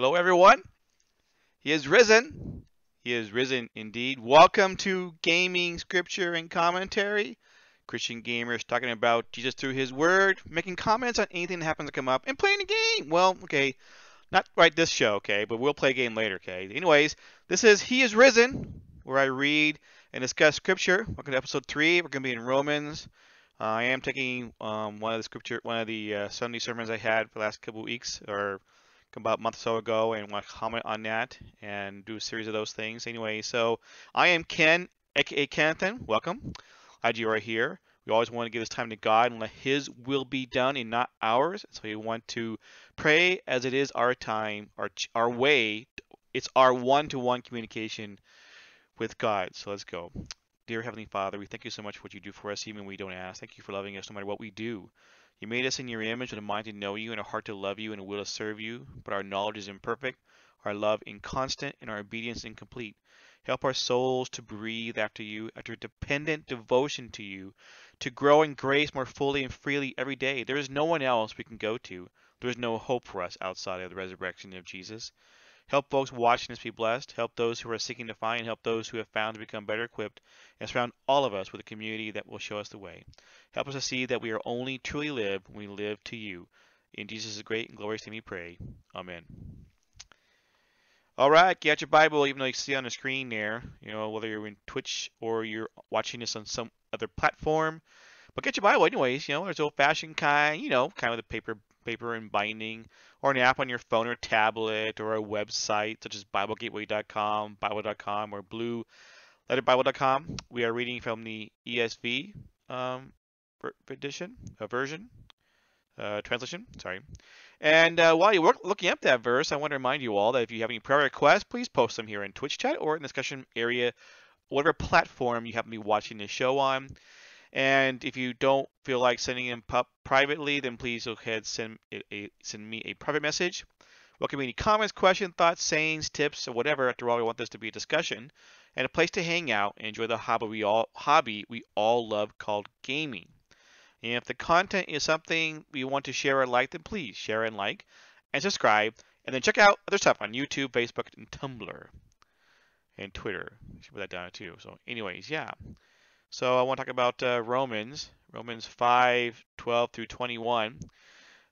Hello, everyone. He is risen. He is risen indeed. Welcome to Gaming, Scripture, and Commentary. Christian gamers talking about Jesus through his word, making comments on anything that happens to come up, and playing a game. Well, okay, not right this show, okay, but we'll play a game later, okay. Anyways, this is He is Risen, where I read and discuss Scripture. Welcome to episode three. We're going to be in Romans. Uh, I am taking um, one of the scripture, one of the uh, Sunday sermons I had for the last couple weeks, or about a month or so ago, and want to comment on that and do a series of those things. Anyway, so I am Ken, aka Kennethan. Welcome. Glad you are here. We always want to give this time to God and let His will be done and not ours. So we want to pray as it is our time, our our way. It's our one-to-one communication with God. So let's go. Dear Heavenly Father, we thank you so much for what you do for us, even when we don't ask. Thank you for loving us no matter what we do. You made us in your image with a mind to know you and a heart to love you and a will to serve you, but our knowledge is imperfect, our love inconstant, and our obedience incomplete. Help our souls to breathe after you, after dependent devotion to you, to grow in grace more fully and freely every day. There is no one else we can go to. There is no hope for us outside of the resurrection of Jesus. Help folks watching us be blessed. Help those who are seeking to find. Help those who have found to become better equipped. And surround all of us with a community that will show us the way. Help us to see that we are only truly live when we live to you. In Jesus' great and glorious name we pray. Amen. All right, get your Bible, even though you see on the screen there, you know, whether you're in Twitch or you're watching this on some other platform. But get your Bible anyways, you know, there's old fashioned kind, you know, kind of the paper paper and binding, or an app on your phone or tablet, or a website such as BibleGateway.com, Bible.com, or BlueLetterBible.com. We are reading from the ESV um, edition, uh, version, uh, translation, sorry. And uh, while you're looking up that verse, I want to remind you all that if you have any prayer requests, please post them here in Twitch chat or in the discussion area, whatever platform you happen to be watching the show on. And if you don't feel like sending them privately, then please go ahead send a, send me a private message. Welcome any comments, questions, thoughts, sayings, tips, or whatever. After all, we want this to be a discussion and a place to hang out and enjoy the hobby we all hobby we all love called gaming. And if the content is something we want to share or like, then please share and like and subscribe. And then check out other stuff on YouTube, Facebook, and Tumblr. And Twitter. I should put that down too. So anyways, yeah. So I want to talk about uh, Romans, Romans 5, 12 through 21.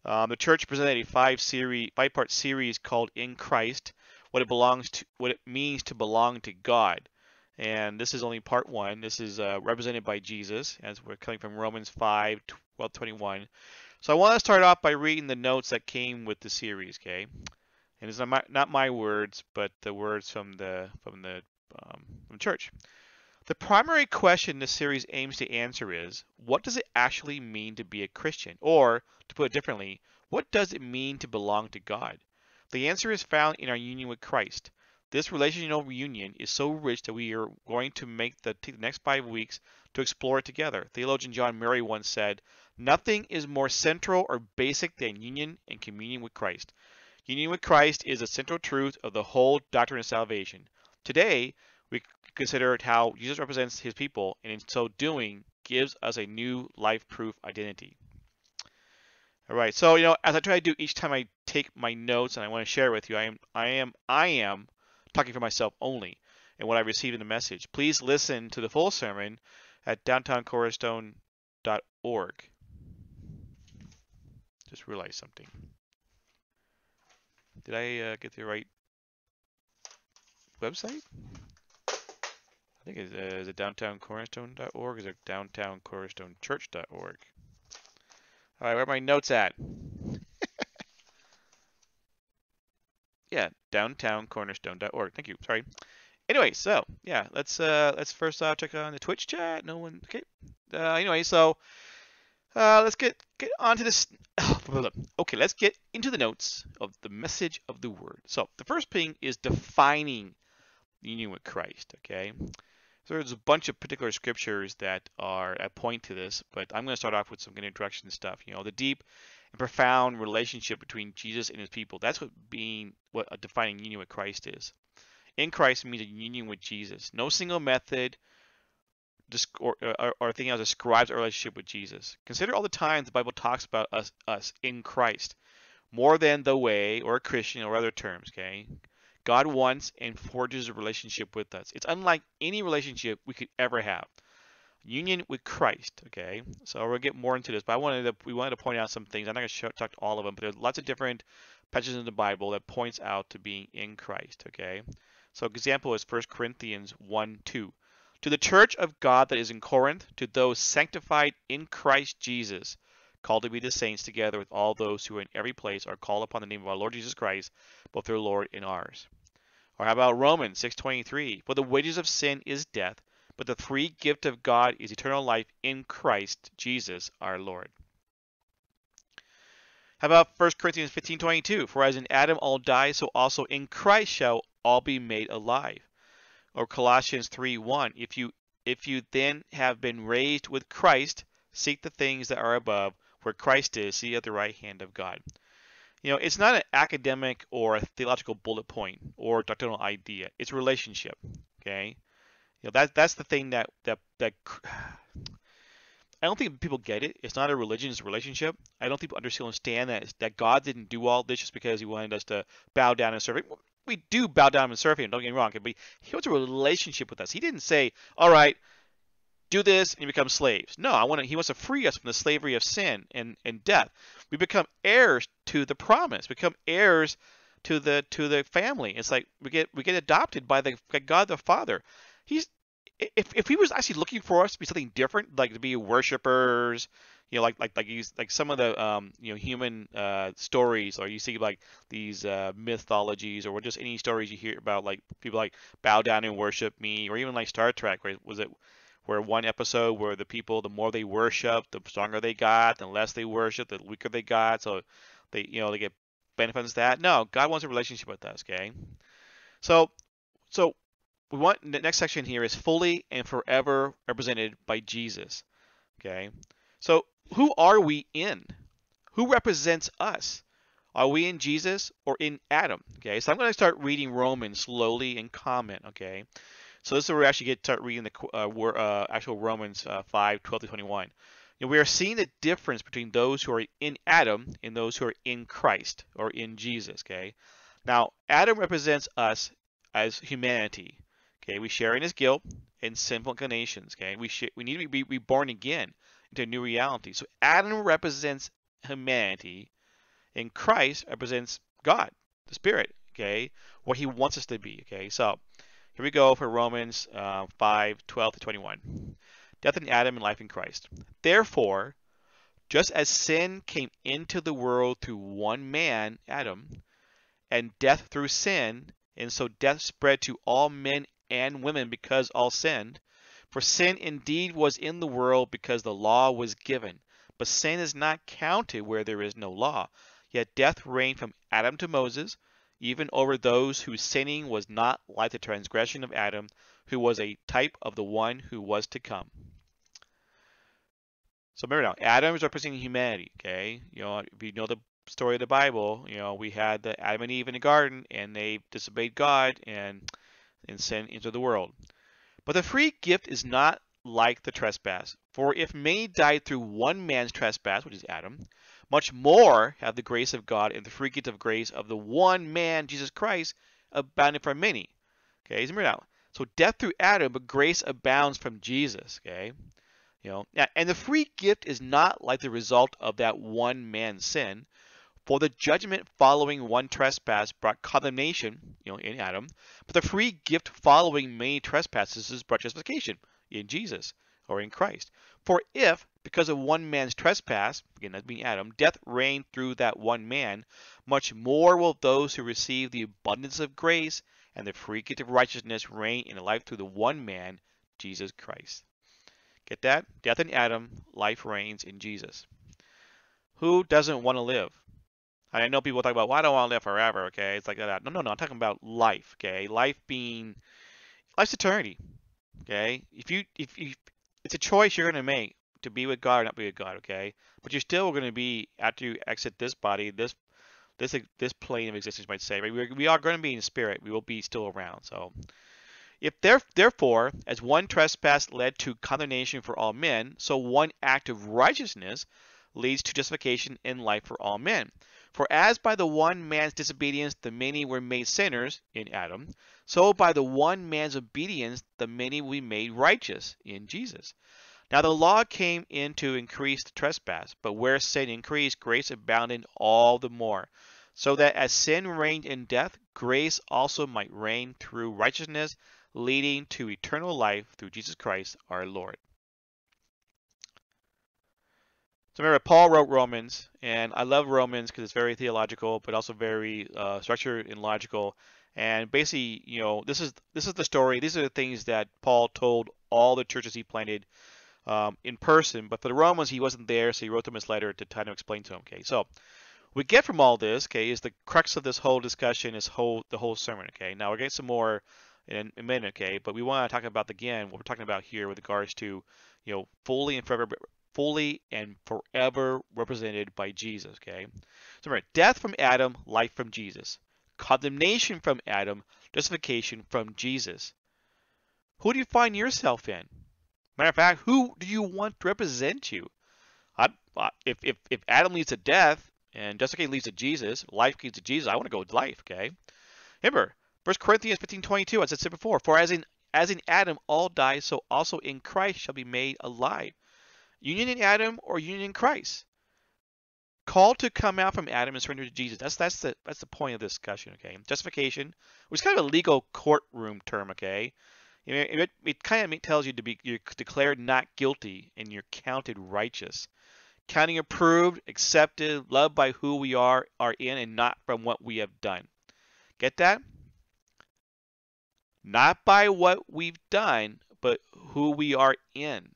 Um, the church presented a five series, five part series called "In Christ: What It Belongs to, What It Means to Belong to God." And this is only part one. This is uh, represented by Jesus, as we're coming from Romans 5, 12, 21. So I want to start off by reading the notes that came with the series, okay? And it's not my, not my words, but the words from the from the um, from church. The primary question this series aims to answer is, what does it actually mean to be a Christian? Or, to put it differently, what does it mean to belong to God? The answer is found in our union with Christ. This relational union is so rich that we are going to make the, the next five weeks to explore it together. Theologian John Murray once said, Nothing is more central or basic than union and communion with Christ. Union with Christ is the central truth of the whole doctrine of salvation. Today, we considered how Jesus represents his people and in so doing gives us a new life-proof identity. All right, so you know, as I try to do each time I take my notes and I want to share with you, I am, I am, I am talking for myself only and what I received in the message. Please listen to the full sermon at downtowncornerstone.org. Just realized something. Did I uh, get the right website? Think it's, uh, is it downtowncornerstone.org? Is it downtowncornerstonechurch.org? All right, where are my notes at? yeah, downtowncornerstone.org. Thank you. Sorry. Anyway, so yeah, let's uh let's first uh, check on the Twitch chat. No one. Okay. Uh, anyway, so uh, let's get get onto this. okay, let's get into the notes of the message of the word. So the first thing is defining union with Christ. Okay, so there's a bunch of particular scriptures that are at point to this, but I'm going to start off with some introduction stuff. You know, the deep and profound relationship between Jesus and his people. That's what being what a defining union with Christ is. In Christ means a union with Jesus. No single method or, or, or thing else describes our relationship with Jesus. Consider all the times the Bible talks about us, us in Christ. more than the way or a Christian or other terms, okay? God wants and forges a relationship with us. It's unlike any relationship we could ever have. Union with Christ, okay? So we'll get more into this, but I wanted to, we wanted to point out some things. I'm not going to talk to all of them, but there's lots of different passages in the Bible that points out to being in Christ, okay? So example is 1 Corinthians 1, 2. To the church of God that is in Corinth, to those sanctified in Christ Jesus, called to be the saints together with all those who in every place are called upon the name of our Lord Jesus Christ, both their Lord and ours. Or how about Romans 6:23? For the wages of sin is death, but the free gift of God is eternal life in Christ Jesus our Lord. How about 1 Corinthians 15:22? For as in Adam all die, so also in Christ shall all be made alive. Or Colossians 3:1, if you if you then have been raised with Christ, seek the things that are above, where Christ is, see at the right hand of God. You know, it's not an academic or a theological bullet point or doctrinal idea. It's a relationship. Okay, you know that that's the thing that that that. I don't think people get it. It's not a religion; it's a relationship. I don't think people understand that that God didn't do all this just because He wanted us to bow down and serve Him. We do bow down and serve Him. Don't get me wrong, but He wants a relationship with us. He didn't say, "All right, do this and you become slaves. No, I want to, he wants to free us from the slavery of sin and, and death. We become heirs to the promise, become heirs to the to the family. It's like we get we get adopted by the by God the Father. He's if, if he was actually looking for us to be something different, like to be worshipers, you know, like like like he's like some of the um, you know human uh, stories, or you see like these uh, mythologies, or just any stories you hear about, like people like bow down and worship me, or even like Star Trek, where Was it where one episode where the people, the more they worship, the stronger they got, the less they worship, the weaker they got. So they, you know, they get benefits that. No, God wants a relationship with us. Okay. So, so we want the next section here is fully and forever represented by Jesus. Okay. So who are we in? Who represents us? Are we in Jesus or in Adam? Okay. So I'm going to start reading Romans slowly and comment. Okay. So this is where we actually get start reading the uh, uh, actual Romans uh, 5, 12 to 21. You know, we are seeing the difference between those who are in Adam and those who are in Christ or in Jesus. Okay. Now, Adam represents us as humanity. Okay, we share in his guilt and sinful inclinations. Okay, we we need to be reborn again into a new reality. So Adam represents humanity, and Christ represents God, the Spirit. Okay, what He wants us to be. Okay, so here we go for Romans uh, 5 12 to 21. Death in Adam and life in Christ. Therefore, just as sin came into the world through one man, Adam, and death through sin, and so death spread to all men and women because all sinned. For sin indeed was in the world because the law was given, but sin is not counted where there is no law. Yet death reigned from Adam to Moses, even over those whose sinning was not like the transgression of Adam, who was a type of the one who was to come. So remember now, Adam is representing humanity. Okay, you know if you know the story of the Bible, you know we had the Adam and Eve in the garden, and they disobeyed God and and sin into the world. But the free gift is not like the trespass. For if many died through one man's trespass, which is Adam, much more have the grace of God and the free gift of grace of the one man, Jesus Christ, abounded for many. Okay, remember now. So death through Adam, but grace abounds from Jesus. Okay, you know, and the free gift is not like the result of that one man's sin. For the judgment following one trespass brought condemnation, you know, in Adam, but the free gift following many trespasses brought justification in Jesus or in Christ. For if, because of one man's trespass, again that being Adam, death reigned through that one man, much more will those who receive the abundance of grace and the free gift of righteousness reign in life through the one man, Jesus Christ. Get that? Death in Adam, life reigns in Jesus. Who doesn't want to live? I know people talk about, well, I don't want to live forever, okay? It's like that. No, no, no. I'm talking about life, okay? Life being, life's eternity, okay? If you, if you, it's a choice you're going to make to be with God or not be with God, okay? But you're still going to be after you exit this body, this this this plane of existence, might say. Right? We, we are going to be in spirit. We will be still around. So, if there, therefore, as one trespass led to condemnation for all men, so one act of righteousness leads to justification in life for all men. For as by the one man's disobedience the many were made sinners in Adam, so by the one man's obedience the many be made righteous in Jesus. Now the law came in to increase the trespass, but where sin increased, grace abounded all the more, so that as sin reigned in death, grace also might reign through righteousness, leading to eternal life through Jesus Christ our Lord. So remember, Paul wrote Romans, and I love Romans because it's very theological, but also very uh, structured and logical. And basically, you know, this is this is the story. These are the things that Paul told all the churches he planted um, in person. But for the Romans, he wasn't there, so he wrote them his letter to kind of explain to them. Okay, so we get from all this, okay, is the crux of this whole discussion, is whole the whole sermon. Okay, now we're getting some more in a minute, okay, but we want to talk about again what we're talking about here with regards to, you know, fully and forever fully and forever represented by Jesus. Okay. So remember, death from Adam, life from Jesus. Condemnation from Adam, justification from Jesus. Who do you find yourself in? Matter of fact, who do you want to represent you? I, if, if, if Adam leads to death and justification leads to Jesus, life leads to Jesus, I want to go with life, okay? Remember, 1 Corinthians 15, 22, as I said before, for as in, as in Adam all die, so also in Christ shall be made alive. Union in Adam or union in Christ. Called to come out from Adam and surrender to Jesus. That's that's the that's the point of discussion. Okay, justification, which is kind of a legal courtroom term. Okay, it, it, it kind of tells you to be you're declared not guilty and you're counted righteous, counting approved, accepted, loved by who we are are in, and not from what we have done. Get that? Not by what we've done, but who we are in.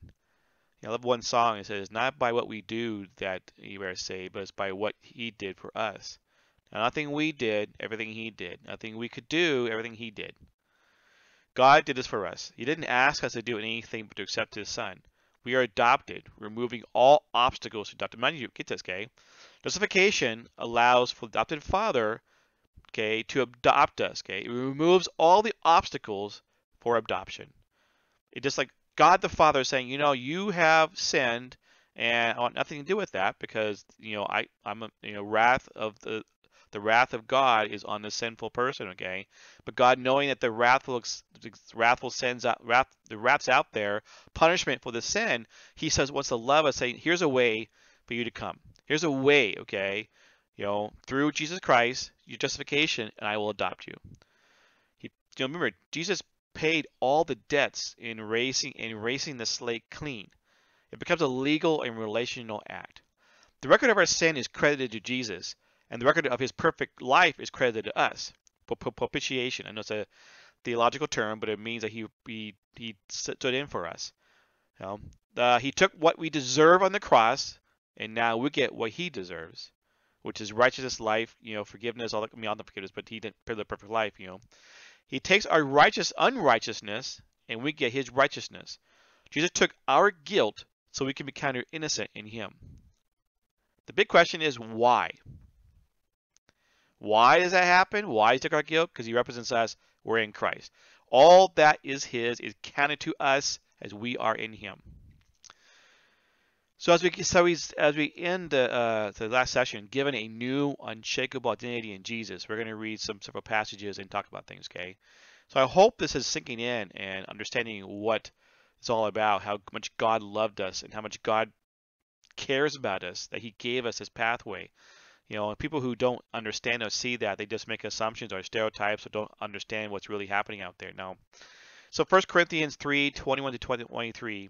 I love one song. It says, "Not by what we do that you are saved, but it's by what He did for us." Now, nothing we did, everything He did. Nothing we could do, everything He did. God did this for us. He didn't ask us to do anything but to accept His Son. We are adopted, removing all obstacles to adoption. Mind you, get this, okay? Justification allows for the adopted father, okay, to adopt us, okay? It removes all the obstacles for adoption. It just like God the Father is saying, you know, you have sinned, and I want nothing to do with that because you know I I'm a you know wrath of the the wrath of God is on the sinful person. Okay, but God knowing that the wrathful wrathful sins out wrath the wrath's out there, punishment for the sin, He says wants to love us, saying, here's a way for you to come. Here's a way. Okay, you know through Jesus Christ, your justification, and I will adopt you. He, you know, remember Jesus paid all the debts in erasing, in erasing the slate clean. It becomes a legal and relational act. The record of our sin is credited to Jesus, and the record of his perfect life is credited to us. Propitiation. I know it's a theological term, but it means that he he, he stood in for us. You know, uh, he took what we deserve on the cross, and now we get what he deserves, which is righteousness, life, you know, forgiveness, all the, I mean, all the forgiveness, but he didn't pay the perfect life, you know. He takes our righteous unrighteousness and we get his righteousness. Jesus took our guilt so we can be counted innocent in him. The big question is why? Why does that happen? Why he took our guilt? Because he represents us. We're in Christ. All that is his is counted to us as we are in him. So as we so as we end the, uh, the last session, given a new unshakable identity in Jesus, we're going to read some several passages and talk about things. Okay, so I hope this is sinking in and understanding what it's all about, how much God loved us and how much God cares about us, that He gave us His pathway. You know, people who don't understand or see that, they just make assumptions or stereotypes or don't understand what's really happening out there. Now, so 1 Corinthians 3, 21 to 23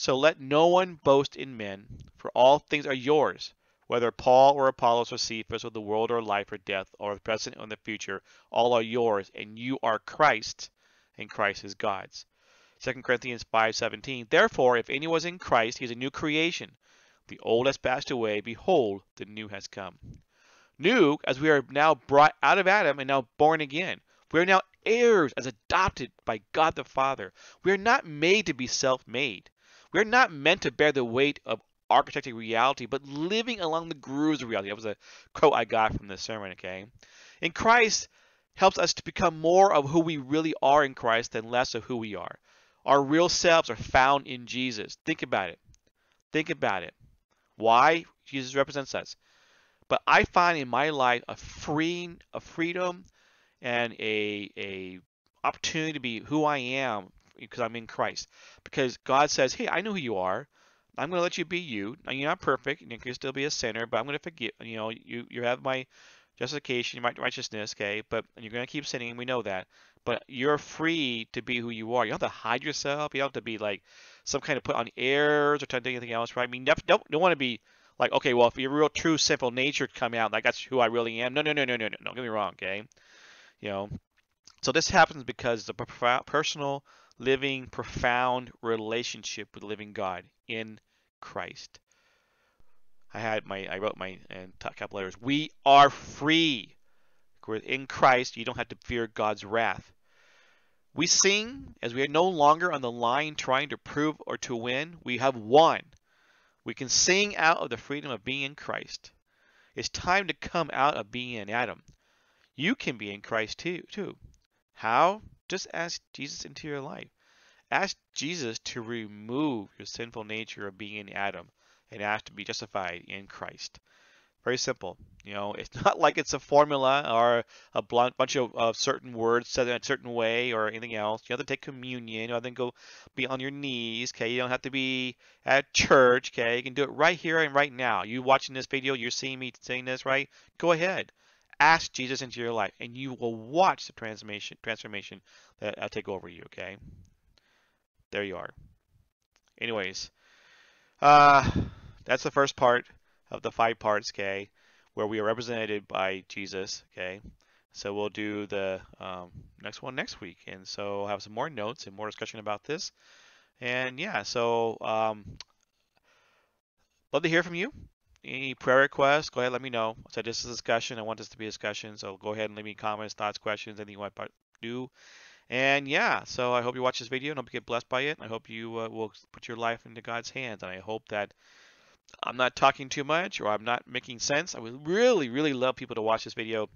so let no one boast in men, for all things are yours, whether Paul or Apollos or Cephas or the world or life or death or the present or the future, all are yours, and you are Christ, and Christ is God's. 2 Corinthians 5:17 Therefore, if anyone is in Christ, he is a new creation. The old has passed away; behold, the new has come. New, as we are now brought out of Adam and now born again. We are now heirs as adopted by God the Father. We are not made to be self-made. We're not meant to bear the weight of architecting reality, but living along the grooves of reality. That was a quote I got from this sermon, okay? In Christ helps us to become more of who we really are in Christ than less of who we are. Our real selves are found in Jesus. Think about it. Think about it. Why Jesus represents us. But I find in my life a freeing, a freedom, and a a opportunity to be who I am because I'm in Christ. Because God says, "Hey, I know who you are. I'm going to let you be you. Now, you're not perfect. And you can still be a sinner, but I'm going to forgive. You know, you you have my justification, my righteousness, okay? But you're going to keep sinning. We know that. But you're free to be who you are. You don't have to hide yourself. You don't have to be like some kind of put on airs or trying to do anything else, right? I mean, don't don't want to be like, okay, well, if your real, true, simple nature come out, like that's who I really am. No, no, no, no, no, no. Don't get me wrong, okay? You know, so this happens because the personal, living, profound relationship with living God in Christ. I had my, I wrote my, and a couple letters. We are free. In Christ, you don't have to fear God's wrath. We sing as we are no longer on the line trying to prove or to win. We have won. We can sing out of the freedom of being in Christ. It's time to come out of being in Adam. You can be in Christ too. too. How? Just ask Jesus into your life. Ask Jesus to remove your sinful nature of being in Adam and ask to be justified in Christ. Very simple. You know, it's not like it's a formula or a blunt bunch of, of certain words said in a certain way or anything else. You have to take communion. You to go be on your knees. Okay, you don't have to be at church. Okay, you can do it right here and right now. You watching this video, you're seeing me saying this, right? Go ahead. Ask Jesus into your life, and you will watch the transformation transformation that will take over you. Okay, there you are. Anyways, uh, that's the first part of the five parts, okay, where we are represented by Jesus, okay. So we'll do the um, next one next week, and so I'll have some more notes and more discussion about this. And yeah, so um, love to hear from you. Any prayer requests, go ahead, let me know. So this is a discussion. I want this to be a discussion, so go ahead and leave me comments, thoughts, questions, anything you want to do. And yeah, so I hope you watch this video and hope you get blessed by it. I hope you uh, will put your life into God's hands, and I hope that I'm not talking too much or I'm not making sense, I would really, really love people to watch this video,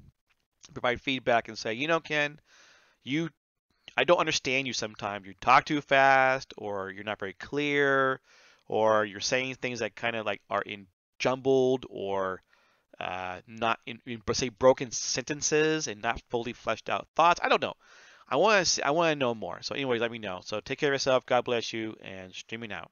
provide feedback and say, you know, Ken, you, I don't understand you sometimes. You talk too fast or you're not very clear or you're saying things that kind of like are in jumbled or uh, not in, in, say broken sentences and not fully fleshed out thoughts. I don't know. I want to I want to know more. So anyways, let me know. So take care of yourself. God bless you and streaming out.